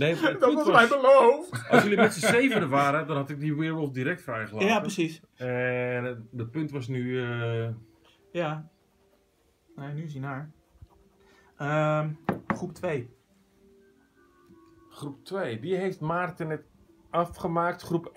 Nee, Dat was mijn als jullie met z'n zevenen waren, dan had ik die Werewolf direct vrijgelaten. Ja, precies. En het punt was nu... Eh, ja. Nee, nu is hij naar. Ehm, groep 2. groep 2. Wie heeft Maarten het afgemaakt? Groep 1